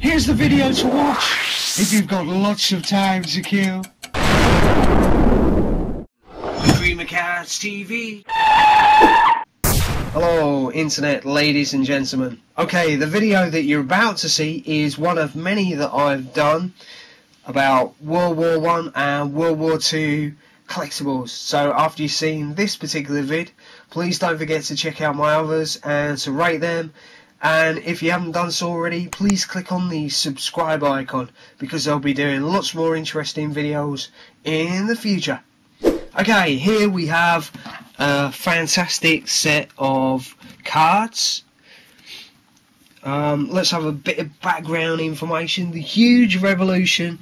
Here's the video to watch if you've got lots of time to kill. Cream of Cards TV. Hello, internet ladies and gentlemen. Okay, the video that you're about to see is one of many that I've done about World War One and World War Two collectibles. So after you've seen this particular vid, please don't forget to check out my others and to rate them and if you haven't done so already please click on the subscribe icon because I'll be doing lots more interesting videos in the future. Okay here we have a fantastic set of cards. Um, let's have a bit of background information. The huge revolution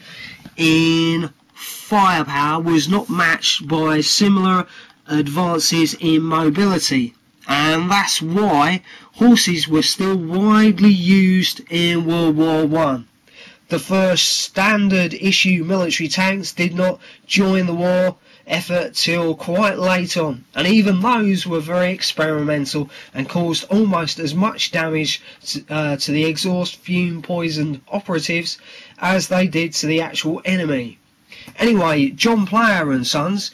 in firepower was not matched by similar advances in mobility and that's why horses were still widely used in World War One. The first standard issue military tanks did not join the war effort till quite late on, and even those were very experimental and caused almost as much damage to, uh, to the exhaust fume poisoned operatives as they did to the actual enemy. Anyway, John Player and Sons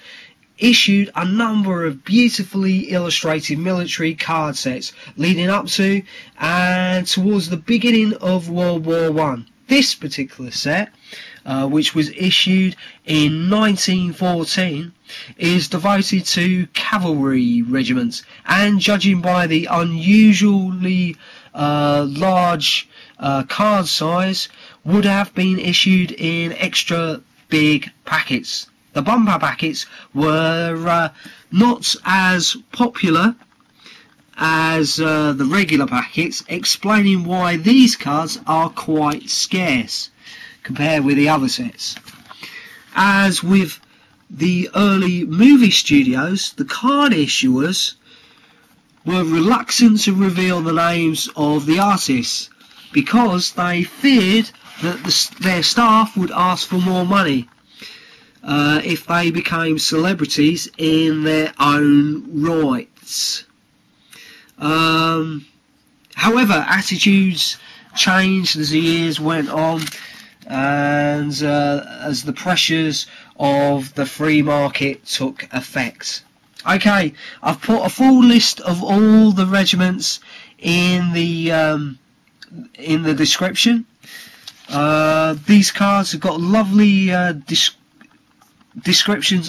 issued a number of beautifully illustrated military card sets leading up to and towards the beginning of World War One. This particular set, uh, which was issued in 1914, is devoted to cavalry regiments, and judging by the unusually uh, large uh, card size, would have been issued in extra big packets. The bumper packets were uh, not as popular as uh, the regular packets, explaining why these cards are quite scarce compared with the other sets. As with the early movie studios, the card issuers were reluctant to reveal the names of the artists because they feared that the, their staff would ask for more money uh, if they became celebrities in their own rights. Um, however, attitudes changed as the years went on and uh, as the pressures of the free market took effect. Okay, I've put a full list of all the regiments in the um, in the description. Uh, these cards have got lovely uh, descriptions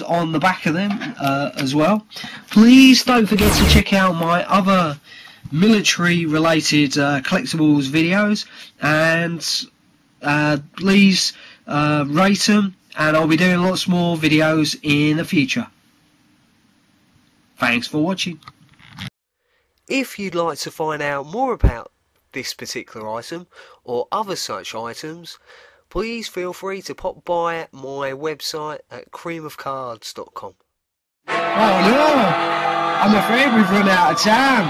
on the back of them uh, as well. Please don't forget to check out my other military related uh, collectibles videos and uh, please uh, rate them and I'll be doing lots more videos in the future. Thanks for watching. If you'd like to find out more about this particular item or other such items, please feel free to pop by my website at creamofcards.com. Oh no! I'm afraid we've run out of time.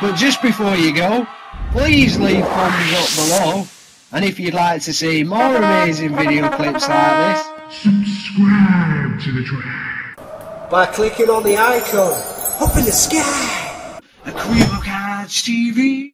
But just before you go, please leave thumbs up below. And if you'd like to see more amazing video clips like this, subscribe to the channel by clicking on the icon up in the sky. A Cream of Cards TV.